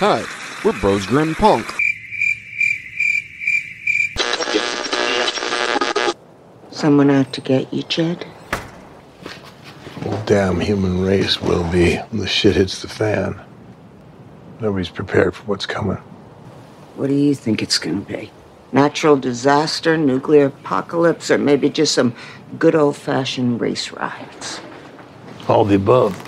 Hi, we're Bros Grim Punk. Someone out to get you, Jed? Whole damn human race will be when the shit hits the fan. Nobody's prepared for what's coming. What do you think it's gonna be? Natural disaster, nuclear apocalypse, or maybe just some good old fashioned race riots? All the above.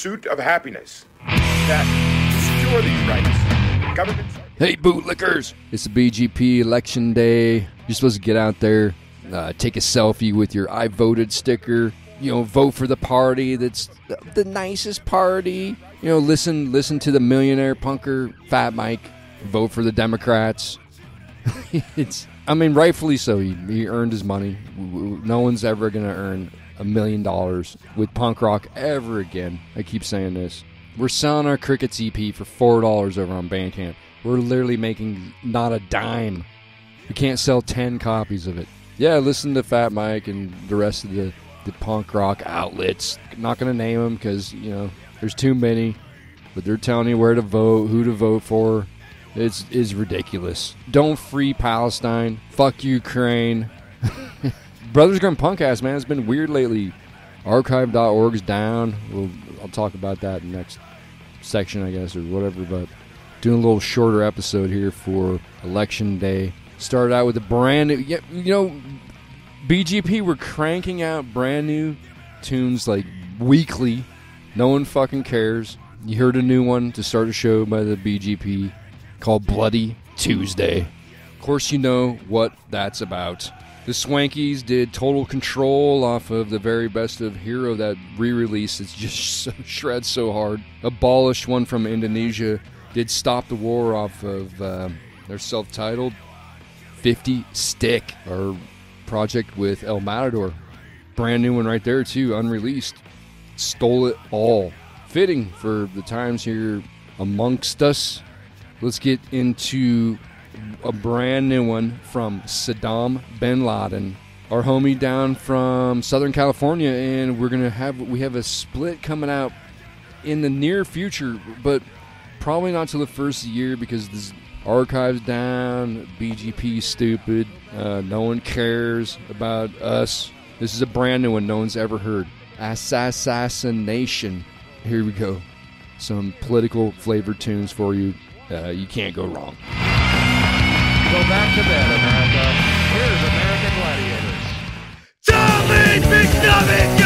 pursuit of happiness. That to secure these rights, governments. Hey, bootlickers! It's the BGP election day. You're supposed to get out there, uh, take a selfie with your I voted sticker. You know, vote for the party that's the, nicest party. You know, listen, listen to the millionaire punker Fat Mike. Vote for the Democrats. it's, I mean, rightfully so. He, he earned his money. No one's ever gonna earn a million dollars with punk rock ever again. I keep saying this. We're selling our Crickets EP for four dollars over on Bandcamp. We're literally making not a dime. We can't sell ten copies of it. Yeah, listen to Fat Mike and the rest of the, the punk rock outlets. not gonna name them because you know there's too many, but they're telling you where to vote, who to vote for. It's is ridiculous. Don't free Palestine. Fuck Ukraine. Brothers Grim Punk ass man has been weird lately. Archive.org's down. We'll, I'll talk about that next section, I guess, or whatever. But doing a little shorter episode here for Election Day. Started out with a brand new, you know, BGP were cranking out brand new tunes like weekly. No one fucking cares. You heard a new one to start a show by the BGP called Bloody Tuesday. Of course, you know what that's about. The Swankys did Total Control off of the very best of Hero, that re release that's just so, shreds so hard. Abolished one from Indonesia did Stop the War off of uh, their self titled 50 Stick, or project with El Matador. Brand new one right there, too, unreleased. Stole it all. Fitting for the times here amongst us. Let's get into a brand new one from Saddam bin Laden, our homie down from Southern California, and we're gonna have we have a split coming out in the near future, but probably not till the first year because this archives down, BGP stupid, uh, no one cares about us. This is a brand new one no one's ever heard. Assassination. Here we go. Some political flavored tunes for you. Uh, you can't go wrong. Go back to bed, America. Here's American Gladiators. Charlie McNubbin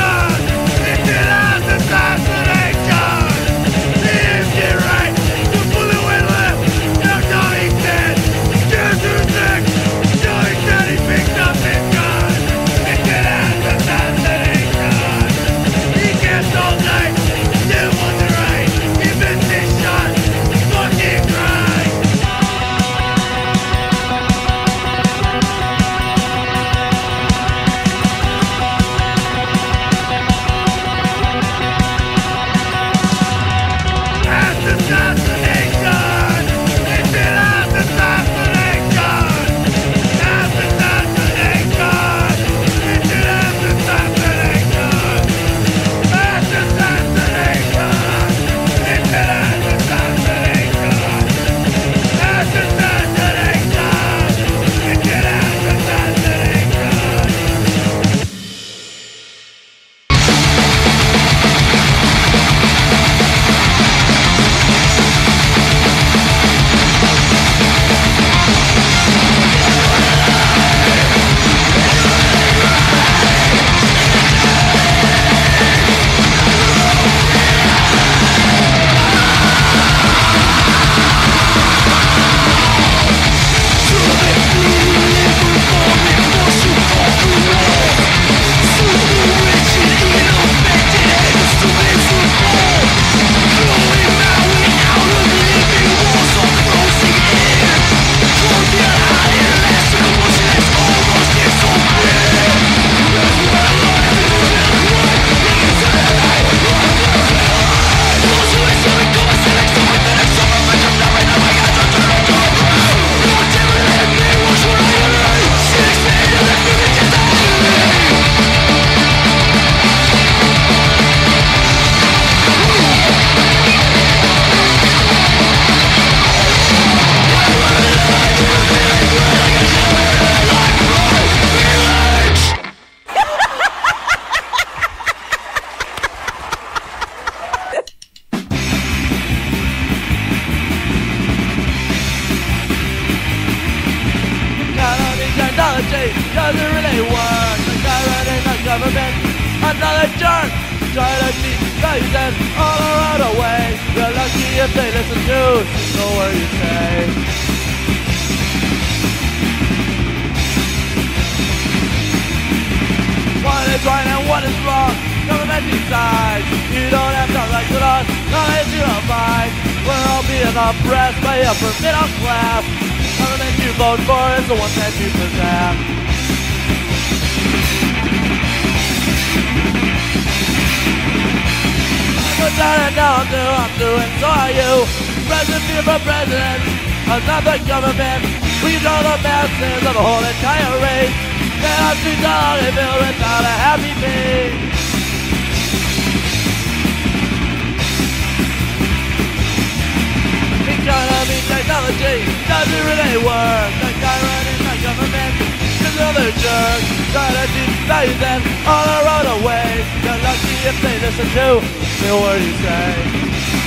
doesn't really work. The guy running the government, another jerk. Try to teach values all around the way. You're lucky if they listen to the word you say. What is right and what is wrong? Government decides. You don't have to like with us, knowledge you don't find. We're all being oppressed by upper middle class. Government you vote for is the one that you possess. But that I don't do, I'm doing so are you. President for president, another government. We control the masses of the whole entire race. And I'm too dull to feel without a happy face. Economy, technology, doesn't to teach values and all around the way. You're lucky if they listen to the word you say.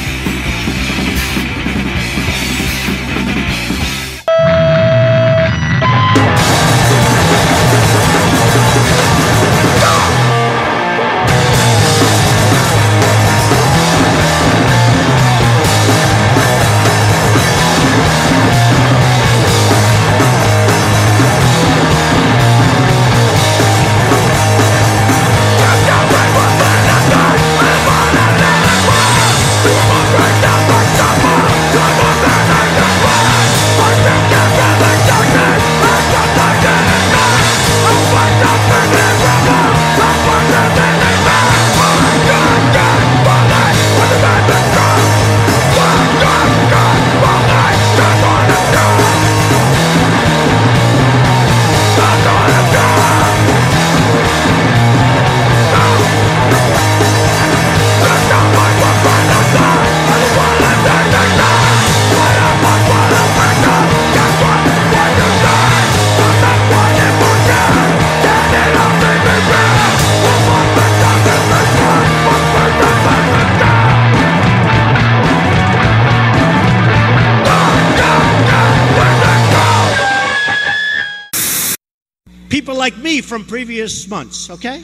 From previous months, okay?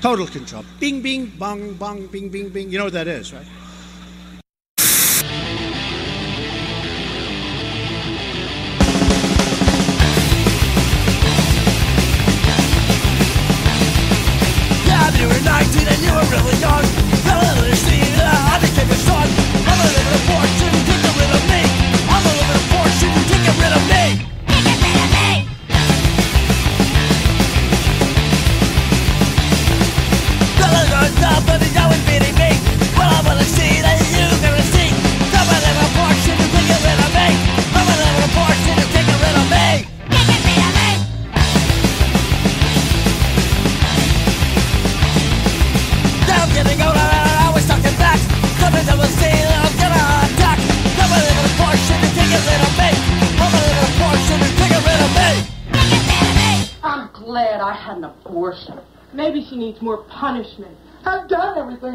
Total control. Bing, bing, bong, bong, bing, bing, bing. You know what that is, right? You were 19 and you were really young.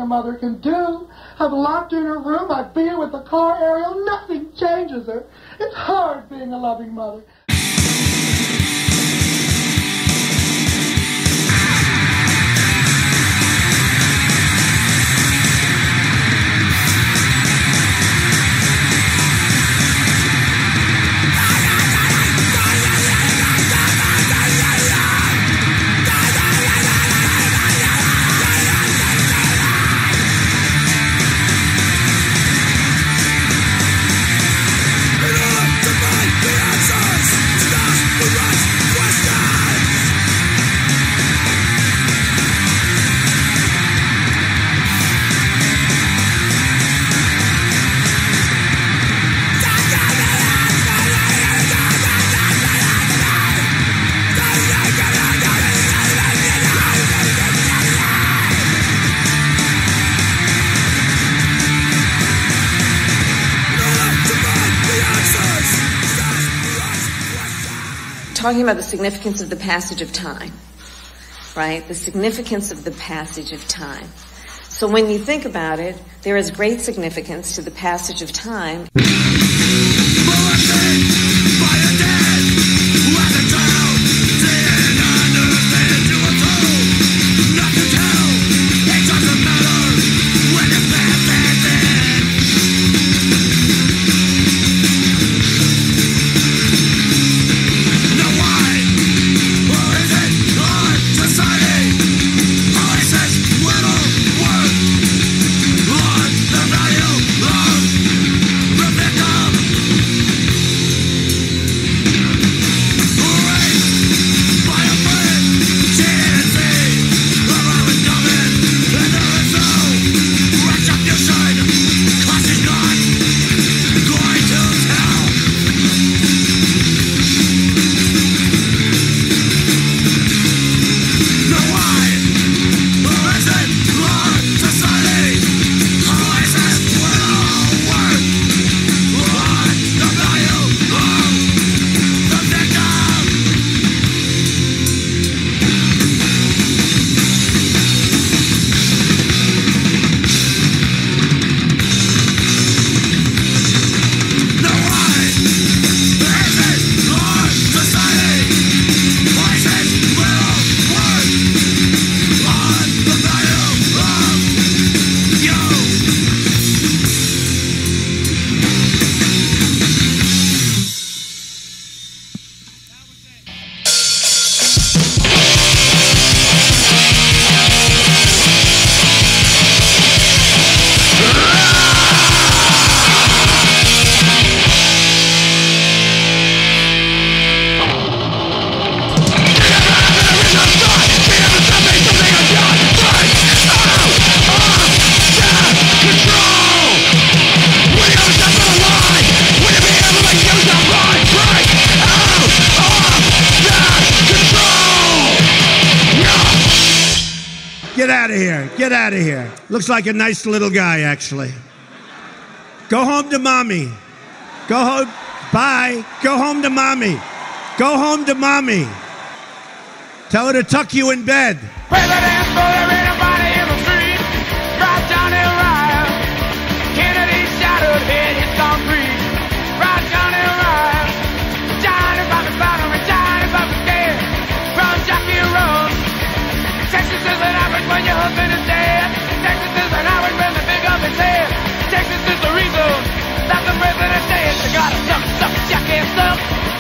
Mother can do. I've locked her in her room. I've beat her with the car aerial. Nothing changes her. It's hard being a loving mother. Talking about the significance of the passage of time, right? The significance of the passage of time. So when you think about it, there is great significance to the passage of time. Get out of here. Looks like a nice little guy, actually. Go home to mommy. Go home. Bye. Go home to mommy. Go home to mommy. Tell her to tuck you in bed.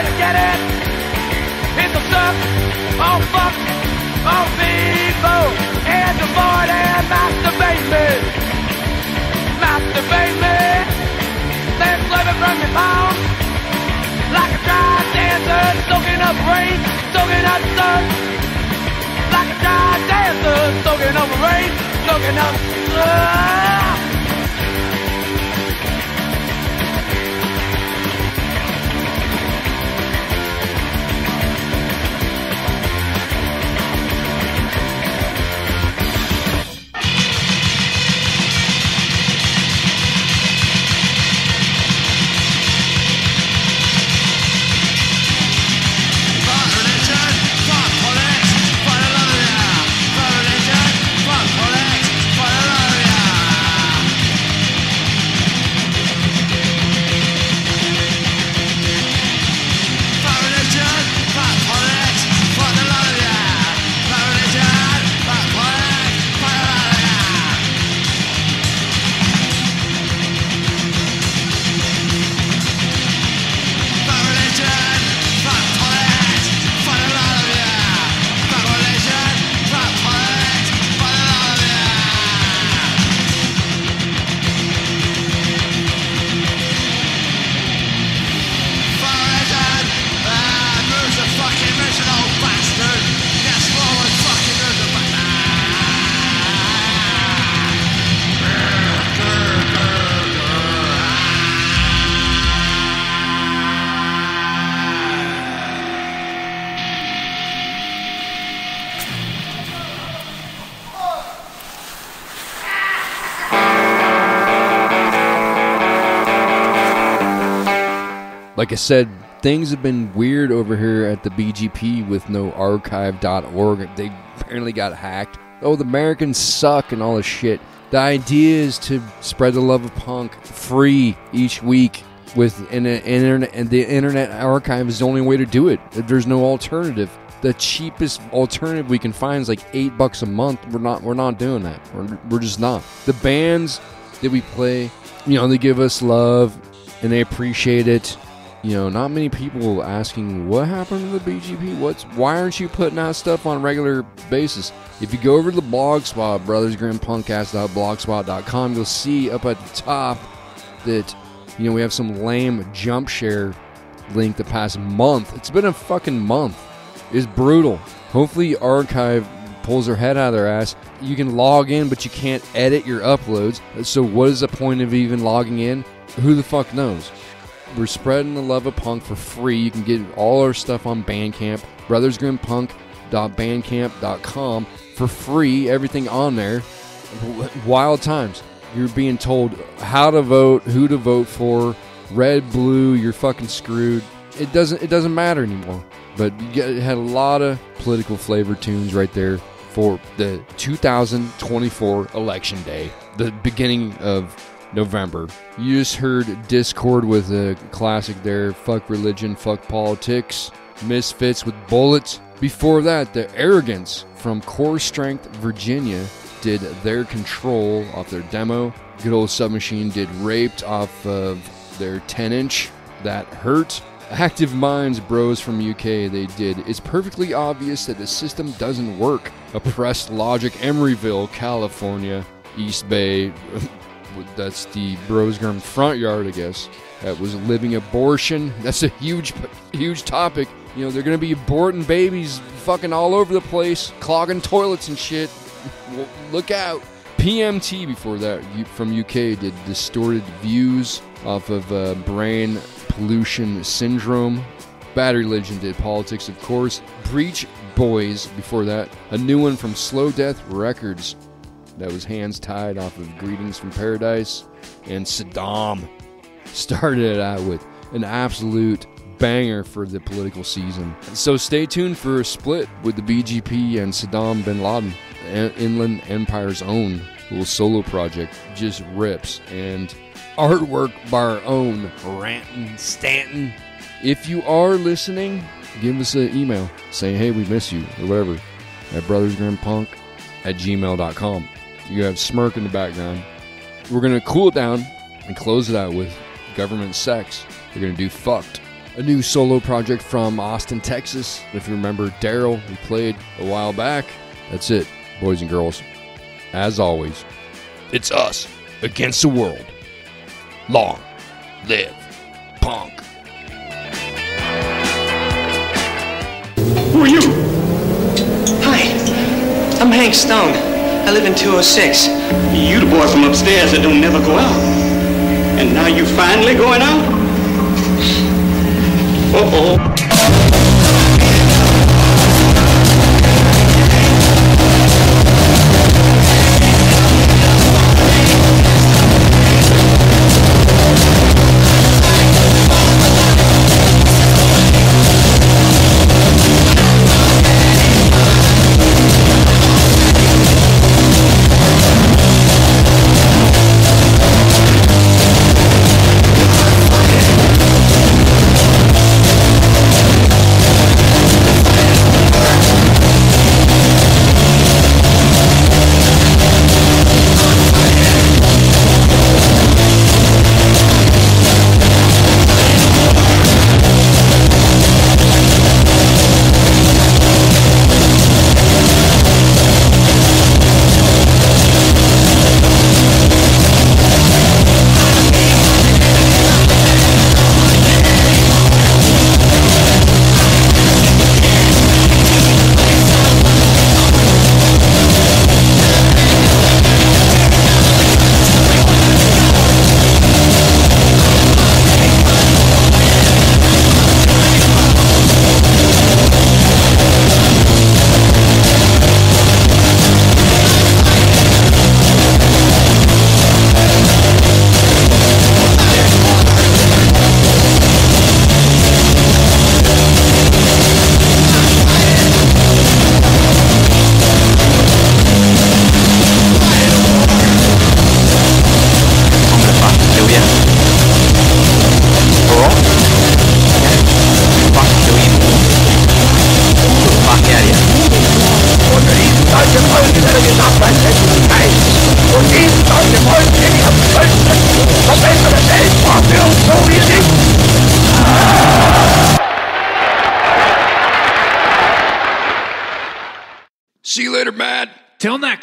way to get it to suck on fuck on people and avoid and masturbate me. Masturbate me. Slip it from your palm like a dry desert, soaking up rain, soaking up sun. Like a dry desert, soaking up rain, soaking up sun. Like I said, things have been weird over here at the BGP with no archive.org. They apparently got hacked. Oh, the Americans suck and all this shit. The idea is to spread the love of punk free each week with an an internet, and the Internet Archive is the only way to do it. There's no alternative. The cheapest alternative we can find is like eight bucks a month. We're not. We're not doing that. We're, we're just not. The bands that we play, you know, they give us love and they appreciate it. You know, not many people asking what happened to the BGP. What's why aren't you putting out stuff on a regular basis? If you go over to the blog spot, brothersgrimpunkcast.blogspot.com, you'll see up at the top that you know we have some lame Jumpshare link the past month. It's been a fucking month. It's brutal. Hopefully archive pulls their head out of their ass. You can log in, but you can't edit your uploads. So what is the point of even logging in? Who the fuck knows? We're spreading the love of punk for free. You can get all our stuff on Bandcamp, brothersgrimpunk.bandcamp.com for free. Everything on there. Wild times. You're being told how to vote, who to vote for, red, blue. You're fucking screwed. It doesn't. It doesn't matter anymore. But you had a lot of political flavor tunes right there for the 2024 election day, the beginning of November. You just heard Discord with a classic there. Fuck religion, fuck politics. Misfits with bullets. Before that, the Arrogance from Core Strength, Virginia did their control off their demo. Good old Submachine did Raped off of their 10 inch. That hurt. Active Minds bros from UK, they did. It's perfectly obvious that the system doesn't work. Oppressed Logic, Emeryville, California, East Bay. That's the Bros Grim front yard, I guess. That was living abortion. That's a huge, huge topic. You know, they're gonna be aborting babies fucking all over the place, clogging toilets and shit. Well, Look out. PMT before that from UK did distorted views off of uh, brain pollution syndrome. Bad Religion did politics, of course. Breech Boys before that. A new one from Slow Death Records that was hands tied off of Greetings from Paradise. And Saddam started it out with an absolute banger for the political season. So stay tuned for a split with the BGP and Saddam bin Laden. An Inland Empire's own little solo project just rips. And artwork by our own Ranton Stanton. If you are listening, give us an email saying, hey, we miss you, or whatever, at brothersgrimpunk at gmail.com. You have Smirk in the background. We're going to cool it down and close it out with Government Sex. We're going to do Fucked. A new solo project from Austin, Texas. If you remember Daryl, who played a while back, that's it, boys and girls. As always, it's us against the world. Long live punk. Who are you? Hi, I'm Hank Stone. I live in 206. You the boy from upstairs that don't never go out. And now you finally going out? Uh-oh.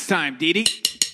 next time, Dee Dee.